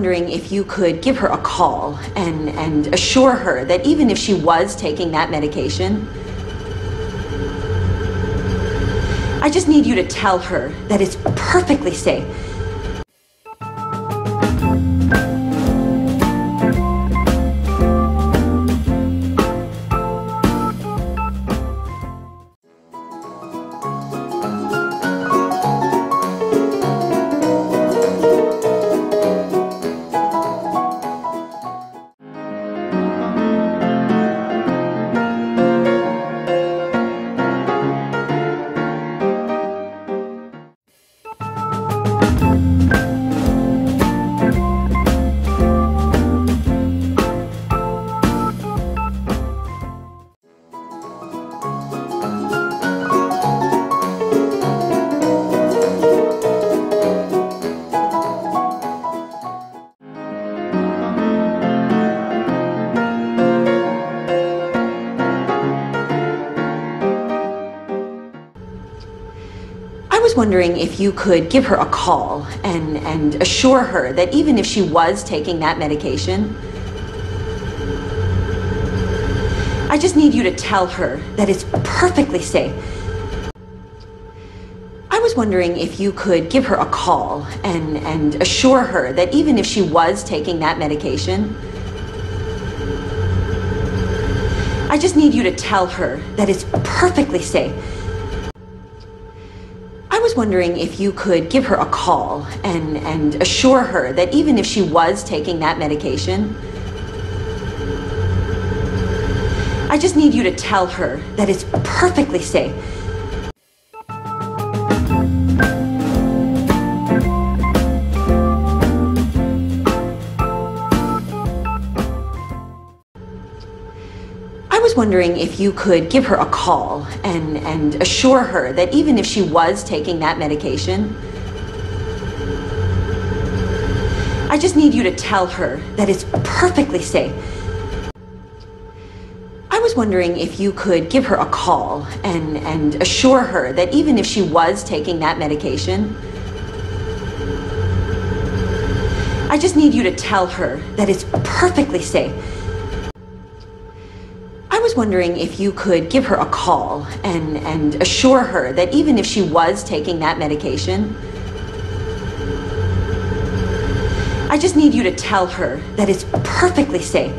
wondering if you could give her a call and, and assure her that even if she was taking that medication, I just need you to tell her that it's perfectly safe. Was wondering if you could give her a call and, and assure her that even if she was taking that medication, I just need you to tell her that it's perfectly safe. I was wondering if you could give her a call and, and assure her that even if she was taking that medication, I just need you to tell her that it's perfectly safe. Wondering if you could give her a call and, and assure her that even if she was taking that medication, I just need you to tell her that it's perfectly safe. Was wondering if you could give her a call and, and assure her that even if she was taking that medication, I just need you to tell her that it's perfectly safe. I was wondering if you could give her a call and, and assure her that even if she was taking that medication, I just need you to tell her that it's perfectly safe. Was wondering if you could give her a call and, and assure her that even if she was taking that medication, I just need you to tell her that it's perfectly safe.